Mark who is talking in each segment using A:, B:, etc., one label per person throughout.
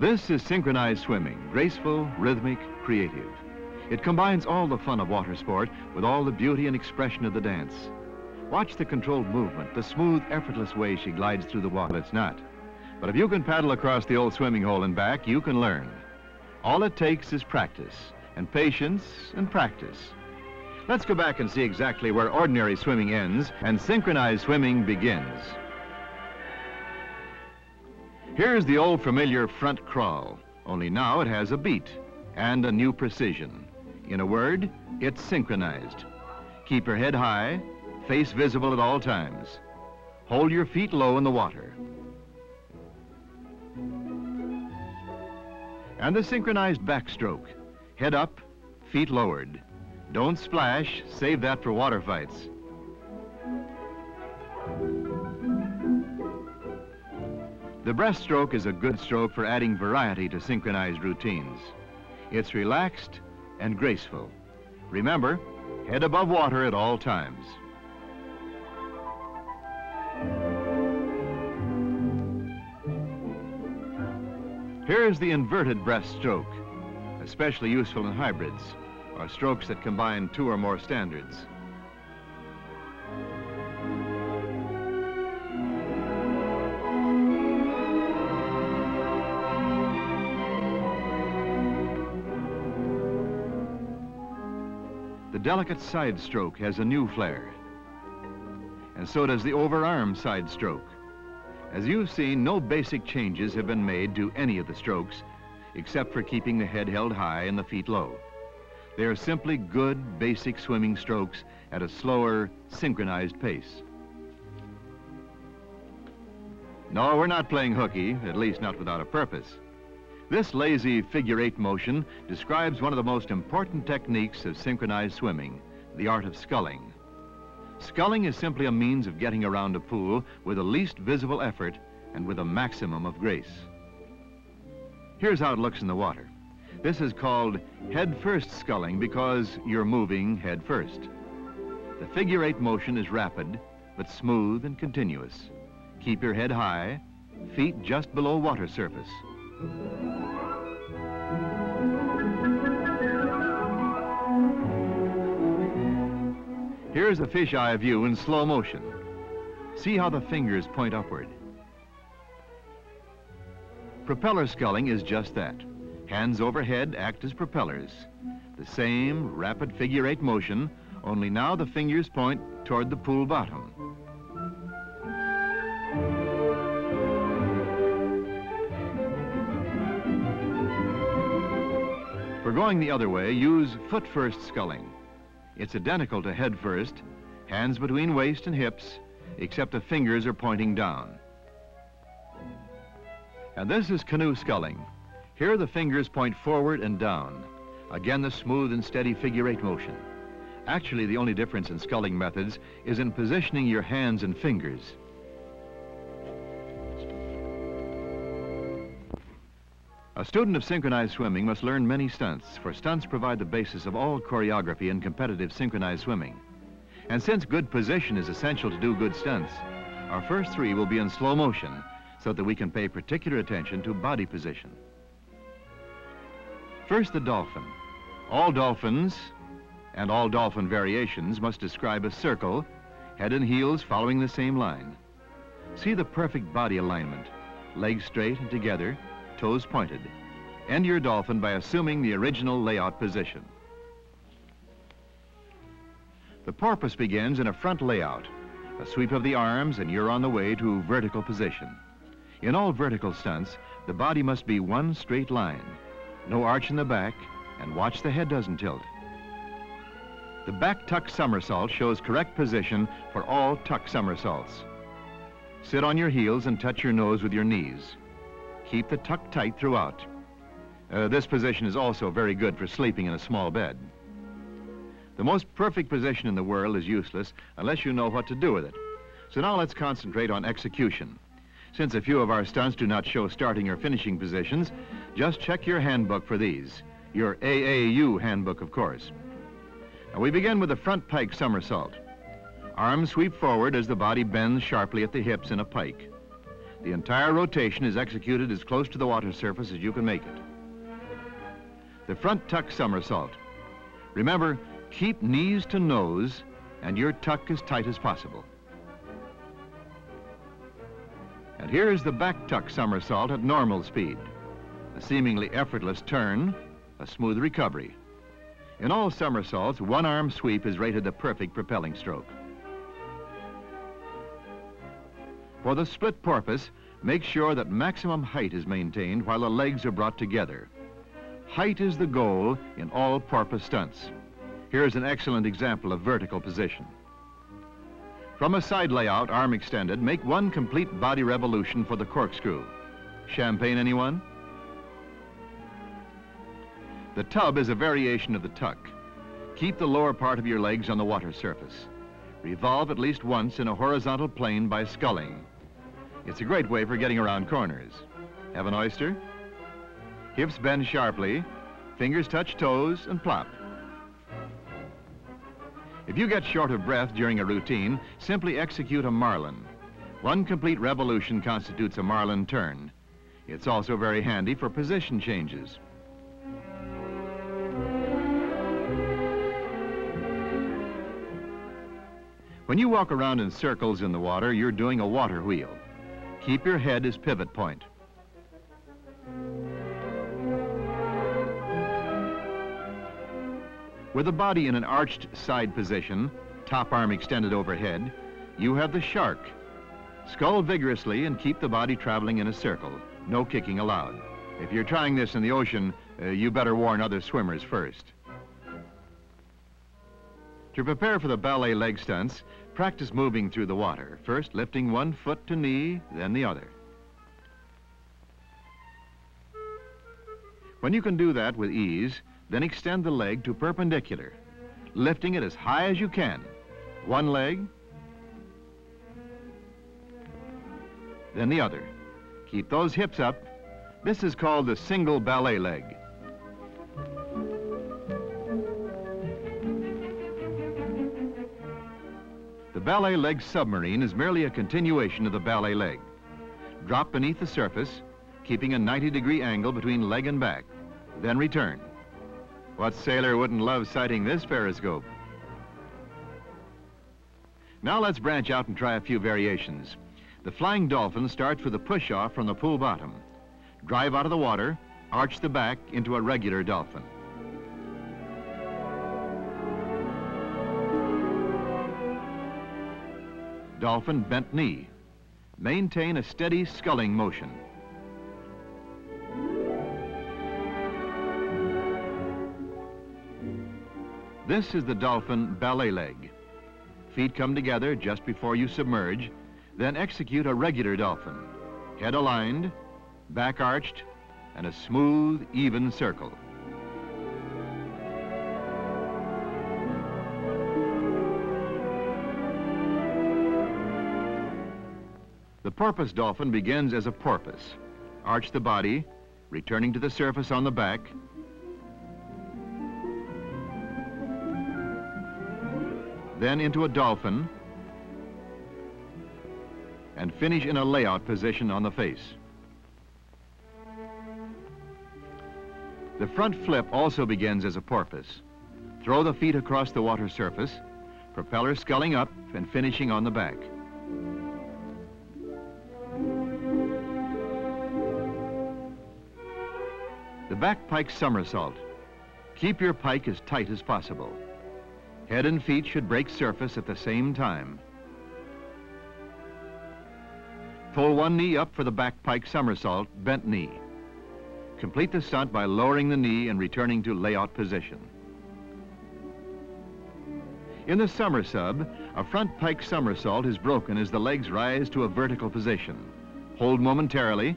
A: This is synchronized swimming, graceful, rhythmic, creative. It combines all the fun of water sport with all the beauty and expression of the dance. Watch the controlled movement, the smooth, effortless way she glides through the water. It's not. But if you can paddle across the old swimming hole and back, you can learn. All it takes is practice, and patience, and practice. Let's go back and see exactly where ordinary swimming ends and synchronized swimming begins. Here's the old familiar front crawl, only now it has a beat and a new precision. In a word, it's synchronized. Keep your head high, face visible at all times. Hold your feet low in the water. And the synchronized backstroke. Head up, feet lowered. Don't splash, save that for water fights. The breaststroke is a good stroke for adding variety to synchronized routines. It's relaxed and graceful. Remember, head above water at all times. Here's the inverted breaststroke, especially useful in hybrids, or strokes that combine two or more standards. The delicate side stroke has a new flair, and so does the overarm side stroke. As you've seen, no basic changes have been made to any of the strokes, except for keeping the head held high and the feet low. They are simply good, basic swimming strokes at a slower, synchronized pace. No, we're not playing hooky, at least not without a purpose. This lazy figure eight motion describes one of the most important techniques of synchronized swimming, the art of sculling. Sculling is simply a means of getting around a pool with the least visible effort and with a maximum of grace. Here's how it looks in the water. This is called head-first sculling because you're moving head-first. The figure eight motion is rapid, but smooth and continuous. Keep your head high, feet just below water surface. Here's a fisheye view in slow motion. See how the fingers point upward. Propeller sculling is just that. Hands overhead act as propellers. The same rapid figure eight motion, only now the fingers point toward the pool bottom. For going the other way, use foot first sculling. It's identical to head first, hands between waist and hips, except the fingers are pointing down. And this is canoe sculling. Here the fingers point forward and down. Again, the smooth and steady figure eight motion. Actually, the only difference in sculling methods is in positioning your hands and fingers. A student of synchronized swimming must learn many stunts, for stunts provide the basis of all choreography in competitive synchronized swimming. And since good position is essential to do good stunts, our first three will be in slow motion so that we can pay particular attention to body position. First, the dolphin. All dolphins and all dolphin variations must describe a circle, head and heels following the same line. See the perfect body alignment, legs straight and together, toes pointed. End your dolphin by assuming the original layout position. The porpoise begins in a front layout, a sweep of the arms, and you're on the way to vertical position. In all vertical stunts, the body must be one straight line, no arch in the back, and watch the head doesn't tilt. The back tuck somersault shows correct position for all tuck somersaults. Sit on your heels and touch your nose with your knees. Keep the tuck tight throughout. Uh, this position is also very good for sleeping in a small bed. The most perfect position in the world is useless unless you know what to do with it. So now let's concentrate on execution. Since a few of our stunts do not show starting or finishing positions, just check your handbook for these. Your AAU handbook, of course. Now we begin with the front pike somersault. Arms sweep forward as the body bends sharply at the hips in a pike. The entire rotation is executed as close to the water surface as you can make it. The front tuck somersault. Remember, keep knees to nose and your tuck as tight as possible. And here is the back tuck somersault at normal speed. A seemingly effortless turn, a smooth recovery. In all somersaults, one arm sweep is rated the perfect propelling stroke. For the split porpoise, make sure that maximum height is maintained while the legs are brought together. Height is the goal in all porpoise stunts. Here's an excellent example of vertical position. From a side layout, arm extended, make one complete body revolution for the corkscrew. Champagne, anyone? The tub is a variation of the tuck. Keep the lower part of your legs on the water surface. Revolve at least once in a horizontal plane by sculling. It's a great way for getting around corners. Have an oyster? Hips bend sharply, fingers touch toes, and plop. If you get short of breath during a routine, simply execute a marlin. One complete revolution constitutes a marlin turn. It's also very handy for position changes. When you walk around in circles in the water, you're doing a water wheel. Keep your head as pivot point. With the body in an arched side position, top arm extended overhead, you have the shark. Scull vigorously and keep the body traveling in a circle. No kicking allowed. If you're trying this in the ocean, uh, you better warn other swimmers first. To prepare for the ballet leg stunts, practice moving through the water, first lifting one foot to knee, then the other. When you can do that with ease, then extend the leg to perpendicular, lifting it as high as you can. One leg, then the other. Keep those hips up. This is called the single ballet leg. The ballet leg submarine is merely a continuation of the ballet leg. Drop beneath the surface, keeping a 90 degree angle between leg and back, then return. What sailor wouldn't love sighting this periscope? Now let's branch out and try a few variations. The flying dolphin starts with a push-off from the pool bottom. Drive out of the water, arch the back into a regular dolphin. Dolphin bent knee. Maintain a steady sculling motion. This is the dolphin ballet leg. Feet come together just before you submerge, then execute a regular dolphin. Head aligned, back arched, and a smooth, even circle. The porpoise dolphin begins as a porpoise. Arch the body, returning to the surface on the back, then into a dolphin, and finish in a layout position on the face. The front flip also begins as a porpoise. Throw the feet across the water surface, propeller sculling up and finishing on the back. Back pike somersault. Keep your pike as tight as possible. Head and feet should break surface at the same time. Pull one knee up for the back pike somersault, bent knee. Complete the stunt by lowering the knee and returning to layout position. In the somersub, a front pike somersault is broken as the legs rise to a vertical position. Hold momentarily,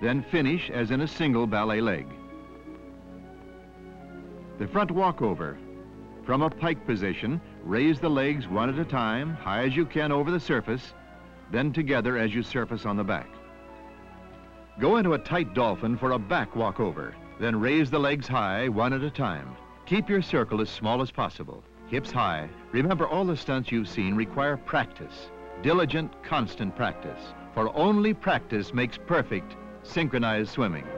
A: then finish as in a single ballet leg. The front walkover from a pike position, raise the legs one at a time, high as you can over the surface, then together as you surface on the back. Go into a tight dolphin for a back walkover, then raise the legs high one at a time. Keep your circle as small as possible, hips high. Remember, all the stunts you've seen require practice, diligent, constant practice. for only practice makes perfect synchronized swimming.